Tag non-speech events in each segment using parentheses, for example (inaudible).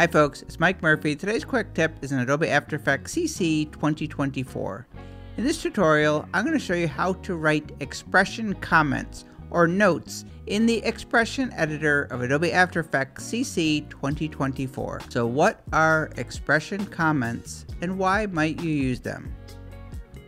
Hi folks, it's Mike Murphy. Today's quick tip is in Adobe After Effects CC 2024. In this tutorial, I'm going to show you how to write expression comments or notes in the expression editor of Adobe After Effects CC 2024. So what are expression comments and why might you use them?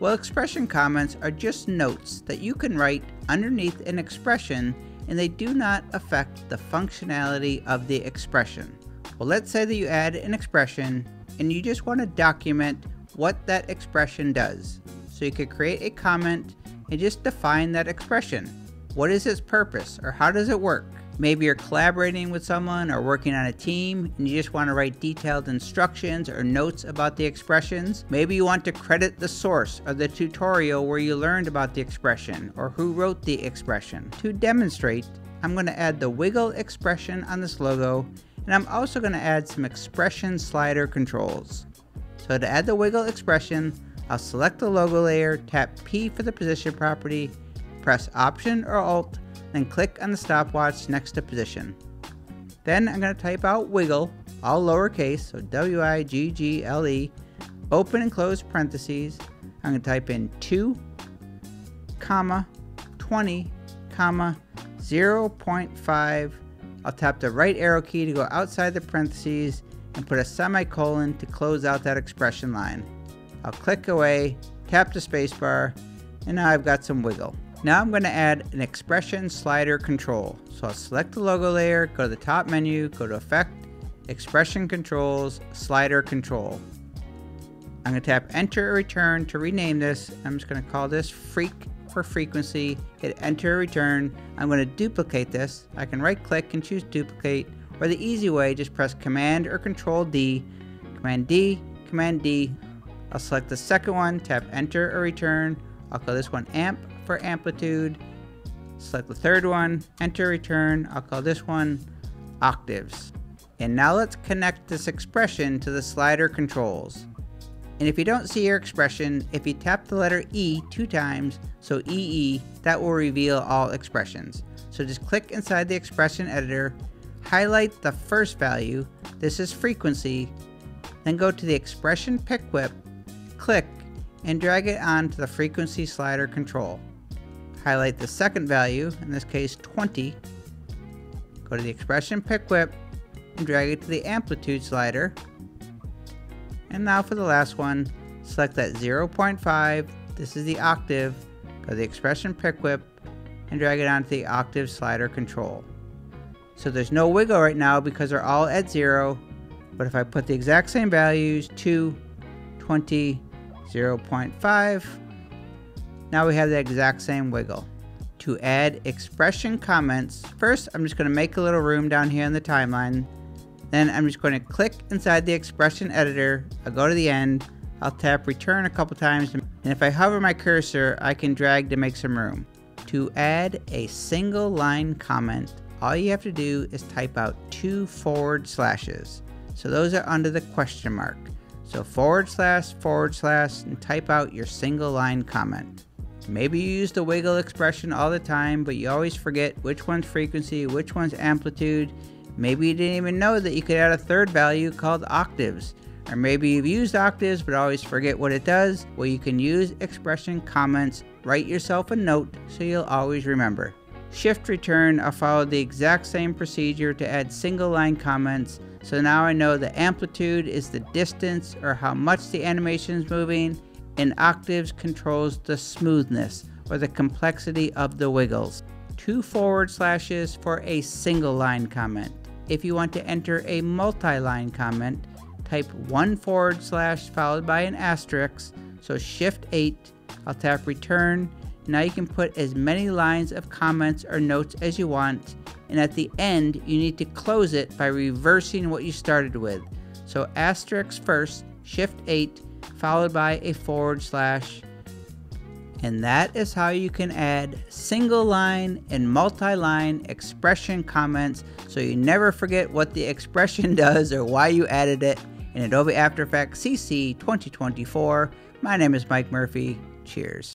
Well, expression comments are just notes that you can write underneath an expression and they do not affect the functionality of the expression. Let's say that you add an expression and you just want to document what that expression does. So you could create a comment and just define that expression. What is its purpose or how does it work? Maybe you're collaborating with someone or working on a team and you just want to write detailed instructions or notes about the expressions. Maybe you want to credit the source or the tutorial where you learned about the expression or who wrote the expression. To demonstrate, I'm going to add the wiggle expression on this logo and I'm also going to add some expression slider controls. So to add the wiggle expression, I'll select the logo layer, tap P for the position property, press Option or Alt, then click on the stopwatch next to position. Then I'm going to type out wiggle, all lowercase, so W-I-G-G-L-E, open and close parentheses. I'm going to type in 2, comma, 20, comma, 0.5 I'll tap the right arrow key to go outside the parentheses and put a semicolon to close out that expression line. I'll click away, tap the spacebar, and now I've got some wiggle. Now I'm going to add an expression slider control. So I'll select the logo layer, go to the top menu, go to Effect, Expression Controls, Slider Control. I'm going to tap Enter or Return to rename this. I'm just going to call this Freq for frequency, hit enter return. I'm going to duplicate this. I can right click and choose duplicate, or the easy way, just press Command or Control D, Command D, Command D. I'll select the second one, tap enter or return. I'll call this one amp for amplitude. Select the third one, enter return. I'll call this one octaves. And now let's connect this expression to the slider controls. And if you don't see your expression, if you tap the letter E two times, so EE, that will reveal all expressions. So just click inside the expression editor, highlight the first value, this is frequency, then go to the expression pick whip, click, and drag it onto the frequency slider control. Highlight the second value, in this case 20, go to the expression pick whip, and drag it to the amplitude slider, and now for the last one, select that 0.5, this is the octave, go to the expression pick whip, and drag it onto the octave slider control. So there's no wiggle right now because they're all at zero, but if I put the exact same values, 2, 20, 0.5, now we have the exact same wiggle. To add expression comments, first I'm just going to make a little room down here in the timeline then I'm just going to click inside the expression editor, I'll go to the end, I'll tap return a couple times, and if I hover my cursor, I can drag to make some room. To add a single line comment, all you have to do is type out two forward slashes. So those are under the question mark. So forward slash, forward slash, and type out your single line comment. Maybe you use the wiggle expression all the time, but you always forget which one's frequency, which one's amplitude, Maybe you didn't even know that you could add a third value called octaves. Or maybe you've used octaves but always forget what it does. Well, you can use expression comments, write yourself a note so you'll always remember. Shift return, I followed the exact same procedure to add single line comments. So now I know the amplitude is the distance or how much the animation is moving, and octaves controls the smoothness or the complexity of the wiggles. Two forward slashes for a single line comment. If you want to enter a multi-line comment, type one forward slash followed by an asterisk, so shift 8, I'll tap return. Now you can put as many lines of comments or notes as you want, and at the end you need to close it by reversing what you started with. So asterisk first, shift 8, followed by a forward slash, and that is how you can add single line and multi-line expression comments so you never forget what the expression (laughs) does or why you added it in Adobe After Effects CC 2024. My name is Mike Murphy. Cheers.